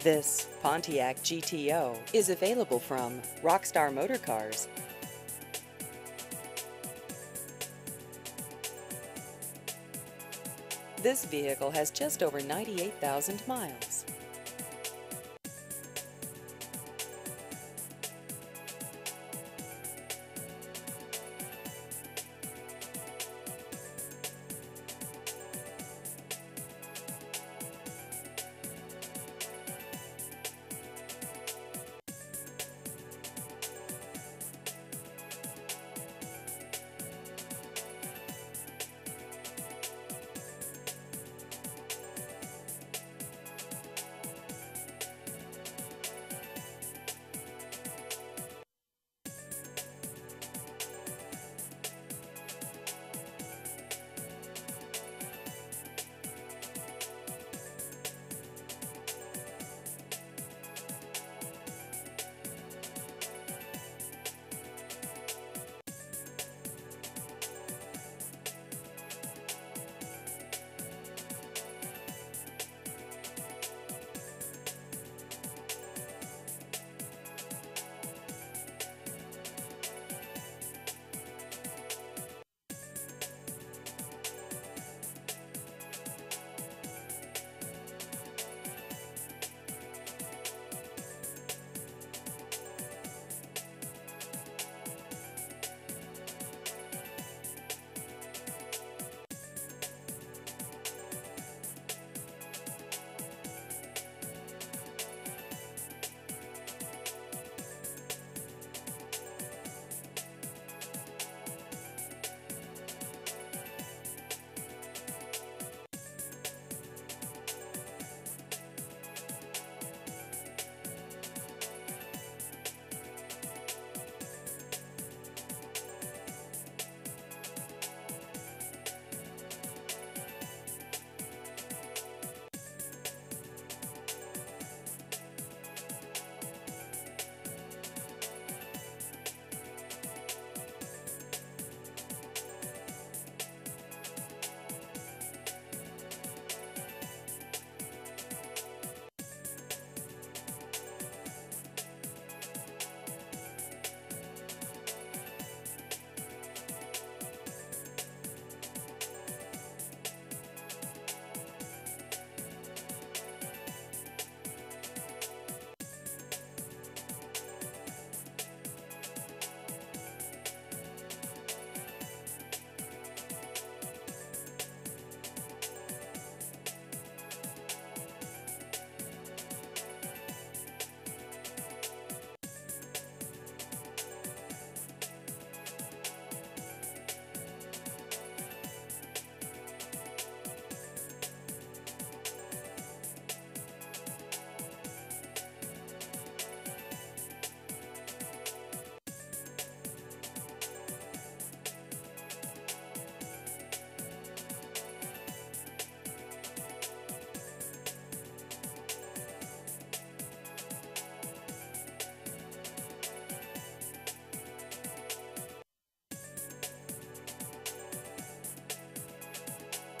This Pontiac GTO is available from Rockstar Motor Cars. This vehicle has just over 98,000 miles.